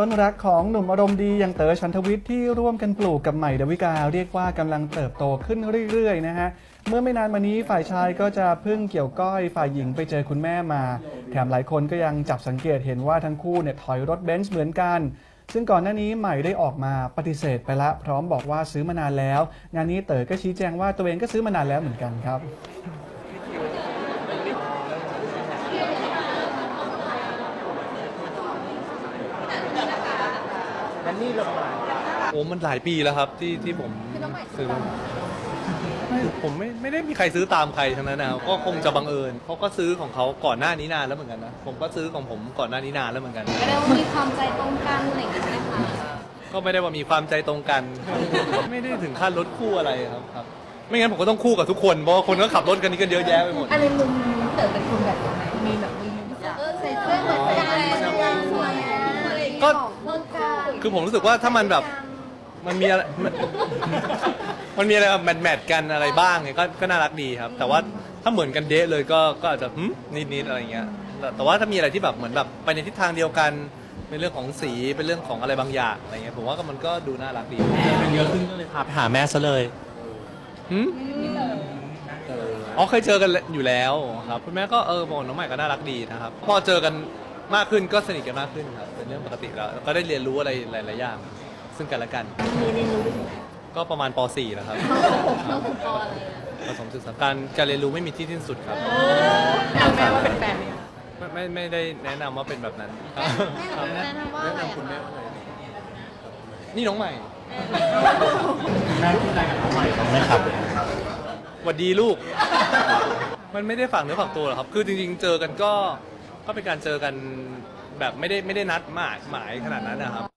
ต้นรักของหนุ่มอารมณ์ดีอย่างเต๋อชันทวิทย์ที่ร่วมกันปลูกกับใหม่ดาวิกา เรียกว่ากำลังเติบโตขึ้นเรื่อยๆนะฮะเมื่อไม่นานมานี้ฝ่ายชายก็จะพิ่งเกี่ยวก้อยฝ่ายหญิงไปเจอคุณแม่มา แถมหลายคนก็ยังจับสังเกตเห็นว่าทั้งคู่เนี่ยถอยรถเบนซ์เหมือนกัน ซึ่งก่อนหน้านี้ใหม่ได้ออกมาปฏิเสธไปละพร้อมบอกว่าซื้อมานานแล้ว งานนี้เต๋อก็ชี้แจงว่าตัวเองก็ซื้อมานานแล้วเหมือนกันครับ โอ้มันหลายปีแล้วครับที่ที่ผมซื้อไม่ผมไม่ไม่ได้มีใครซื้อตามใครทั้งนั้นนะครับก็คงจะบังเอิญเขาก็ซื้อของเขาก่อนหน้านี้นานแล้วเหมือนกันนะผมก็ซื้อของผมก่อนหน้านี้นานแล้วเหมือนกันไม่ได้ว่ามีความใจตรงกันอะไรอย่างเงี้ยใช่ไหมคะก็ไม่ได้ว่ามีความใจตรงกัน ไม่ได้ถึงขั้นรถคู่อะไรครับครับ ไม่งั้นผมก็ต้องคู่กับทุกคนเพราะว่าคนก็ขับรถกันนี้กันเยอะแยะไปหมดอันในมุมเต๋อเป็นคนแบบไหนมีแบบมีเออใส่เสื้อเหมือนกันสวยอะไรอย่างเงี้ยก็เหมือนกัน คือผมรู้สึกว่าถ้ามันแบบมันมีอะไรมันมันมีอะไรแบบแมทแมทกันอะไรบ้างเนี่ยก็ก็น่ารักดีครับ แต่ว่าถ้าเหมือนกันเดะเลยก็ก็อาจจะหึนิดนิดๆอะไรเงี้ยแต่แต่ว่าถ้ามีอะไรที่แบบเหมือนแบบไปในทิศทางเดียวกันเป็นเรื่องของสีเป็นเรื่องของอะไรบางอย่างอะไรเงี้ยผมว่าก็มันก็ดูน่ารักดีเป็นเยอะขึ้นก็เลยพาไปหาแม่ซะเลยหึอ๋อเคยเจอกันอยู่แล้วครับคุณแม่ก็เออบอกน้องใหม่ก็น่ารักดีนะครับพอเจอกัน มากขึ้นก็สนิทกันมากขึ้นครับเป็นเรื่องปกติแล้วแล้วก็ได้เรียนรู้อะไรหลายๆอย่างซึ่งกันและกัน มีเรียนรู้ก็ประมาณป .4 แล้วครับต้องถึงปออะไรอะผสมศึกษาการการเรียนรู้ไม่มีที่สิ้นสุดครับแนะนำว่าเป็นแฟนเนี่ยไม่ไม่ไม่ได้แนะนำว่าเป็นแบบนั้นครับแนะนำว่าอะไรอะคะนี่น้องใหม่แม่พูดอะไรกับน้องใหม่บ้างไหมครับหวัดดีลูก มันไม่ได้ฝากเนื้อฝากตัวหรอกครับ คือจริงๆ เจอกันก็ ก็เป็นการเจอกันแบบไม่ได้ไม่ได้นัดหมายหมายขนาดนั้นนะครับ